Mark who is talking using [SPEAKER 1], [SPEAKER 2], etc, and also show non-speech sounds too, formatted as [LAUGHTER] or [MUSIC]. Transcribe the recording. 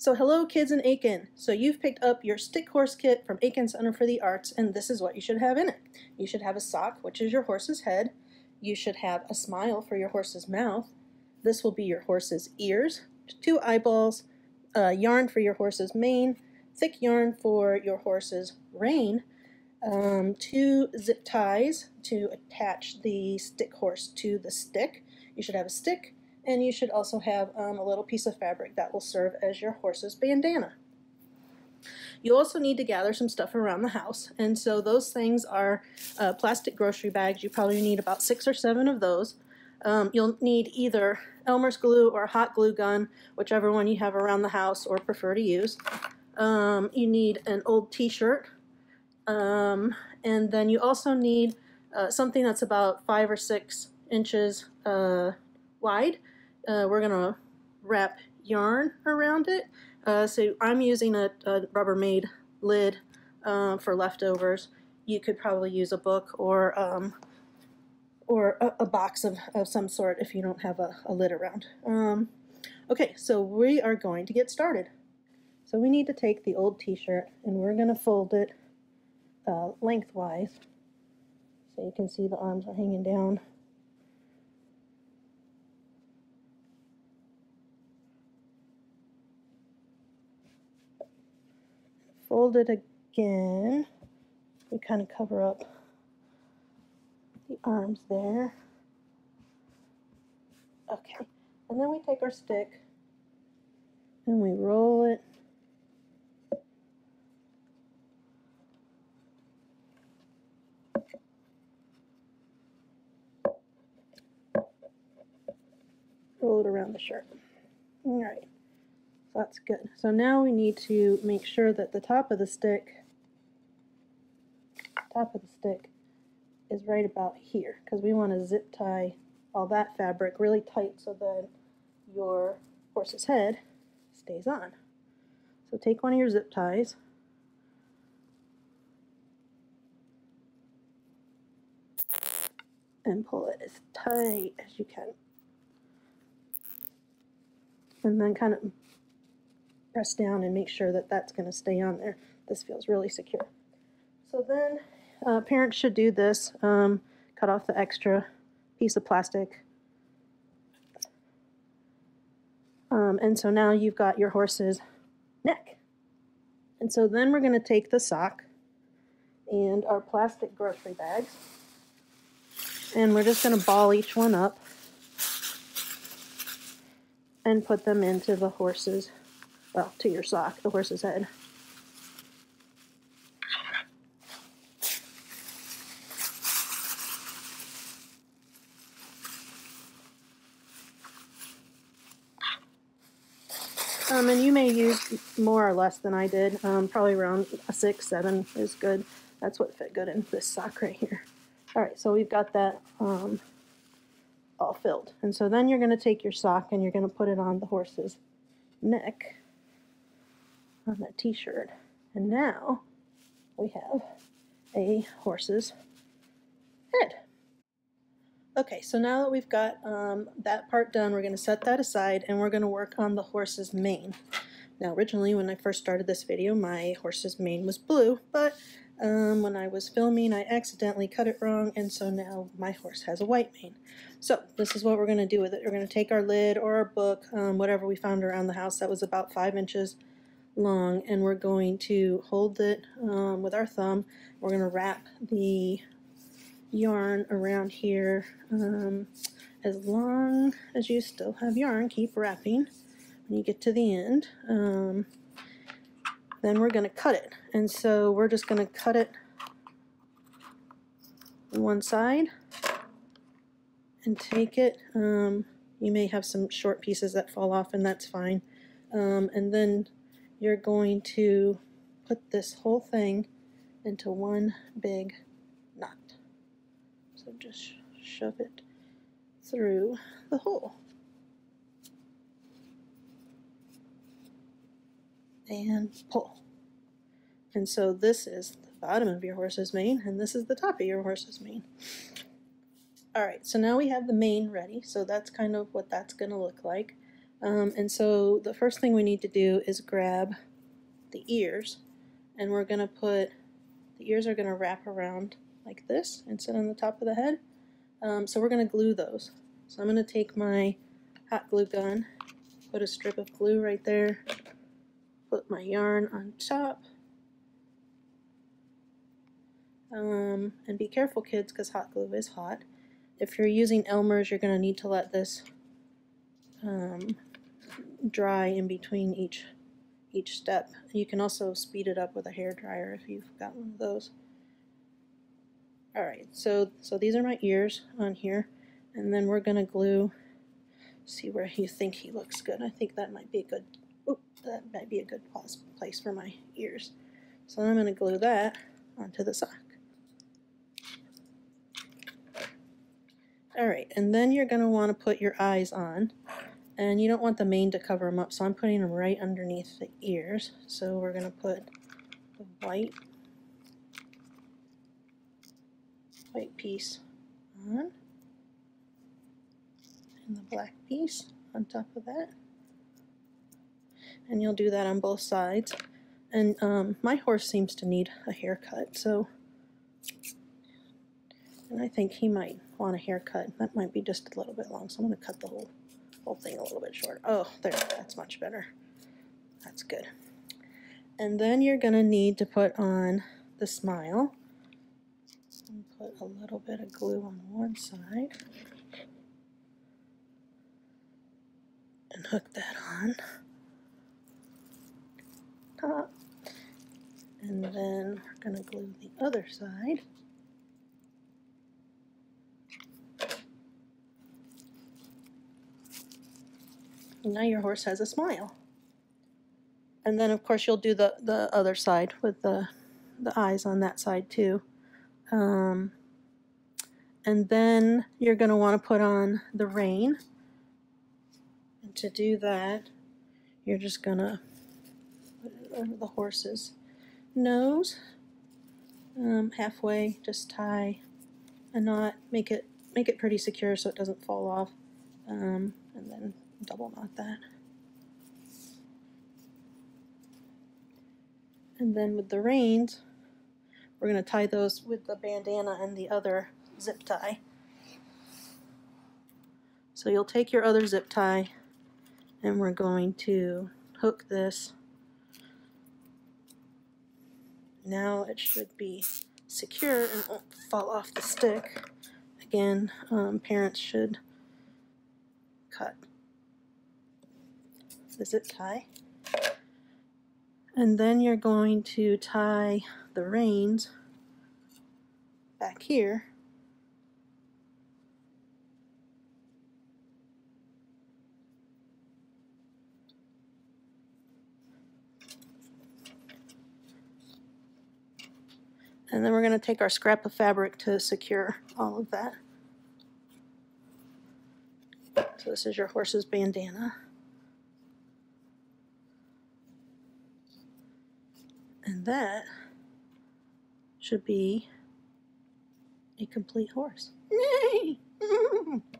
[SPEAKER 1] So hello kids in Aiken. So you've picked up your stick horse kit from Aiken Center for the Arts and this is what you should have in it. You should have a sock, which is your horse's head. You should have a smile for your horse's mouth. This will be your horse's ears, two eyeballs, uh, yarn for your horse's mane, thick yarn for your horse's rein, um, two zip ties to attach the stick horse to the stick. You should have a stick, and you should also have um, a little piece of fabric that will serve as your horse's bandana. You also need to gather some stuff around the house, and so those things are uh, plastic grocery bags. You probably need about six or seven of those. Um, you'll need either Elmer's glue or a hot glue gun, whichever one you have around the house or prefer to use. Um, you need an old t-shirt, um, and then you also need uh, something that's about five or six inches uh, wide. Uh, we're going to wrap yarn around it. Uh, so I'm using a, a Rubbermaid lid uh, for leftovers. You could probably use a book or um, or a, a, box of, of some sort if you don't have a, a lid around. Um, okay, so we are going to get started. So we need to take the old t-shirt and we're going to fold it uh, lengthwise. So you can see the arms are hanging down. Fold it again. We kind of cover up the arms there. Okay, and then we take our stick and we roll it roll it around the shirt. All right, that's good. So now we need to make sure that the top of the stick, top of the stick is right about here because we want to zip tie all that fabric really tight so that your horse's head stays on. So take one of your zip ties and pull it as tight as you can and then kind of press down and make sure that that's going to stay on there. This feels really secure. So then uh, parents should do this, um, cut off the extra piece of plastic. Um, and so now you've got your horse's neck. And so then we're going to take the sock and our plastic grocery bags and we're just going to ball each one up and put them into the horse's, well, to your sock, the horse's head. Um, and you may use more or less than I did. Um, probably around a six, seven is good. That's what fit good in this sock right here. All right, so we've got that um, all filled. And so then you're going to take your sock and you're going to put it on the horse's neck on that t-shirt. And now we have a horse's head. Okay, so now that we've got um, that part done, we're going to set that aside and we're going to work on the horse's mane. Now originally when I first started this video, my horse's mane was blue, but um, when I was filming, I accidentally cut it wrong, and so now my horse has a white mane. So this is what we're going to do with it. We're going to take our lid or our book, um, whatever we found around the house that was about five inches long, and we're going to hold it um, with our thumb. We're going to wrap the yarn around here. Um, as long as you still have yarn, keep wrapping when you get to the end. Um, then we're going to cut it. And so we're just going to cut it one side and take it. Um, you may have some short pieces that fall off and that's fine. Um, and then you're going to put this whole thing into one big knot. So just shove it through the hole. and pull. And so this is the bottom of your horse's mane, and this is the top of your horse's mane. Alright, so now we have the mane ready, so that's kind of what that's going to look like. Um, and so the first thing we need to do is grab the ears and we're going to put, the ears are going to wrap around like this and sit on the top of the head. Um, so we're going to glue those. So I'm going to take my hot glue gun, put a strip of glue right there, put my yarn on top, um, and be careful kids because hot glue is hot. If you're using Elmer's you're going to need to let this um, dry in between each each step. You can also speed it up with a hair dryer if you've got one of those. Alright, so so these are my ears on here and then we're gonna glue see where you think he looks good. I think that might be a good oh, that might be a good place for my ears. So I'm gonna glue that onto the sock. Alright, and then you're going to want to put your eyes on. And you don't want the mane to cover them up, so I'm putting them right underneath the ears. So we're going to put the white, white piece on. And the black piece on top of that. And you'll do that on both sides. And um, my horse seems to need a haircut, so and I think he might want a haircut. That might be just a little bit long, so I'm going to cut the whole, whole thing a little bit short. Oh, there, that's much better. That's good. And then you're going to need to put on the smile. And put a little bit of glue on one side. And hook that on. Top. And then we're going to glue the other side. Now your horse has a smile. And then of course you'll do the, the other side with the, the eyes on that side too. Um, and then you're going to want to put on the rein. And to do that, you're just going to put it over the horse's nose. Um, halfway, just tie a knot, make it make it pretty secure so it doesn't fall off, um, and then double knot that. And then with the reins, we're going to tie those with the bandana and the other zip tie. So you'll take your other zip tie and we're going to hook this. Now it should be secure and won't fall off the stick. Again, um, parents should cut zip tie. And then you're going to tie the reins back here. And then we're going to take our scrap of fabric to secure all of that. So this is your horse's bandana. And that should be a complete horse. [LAUGHS]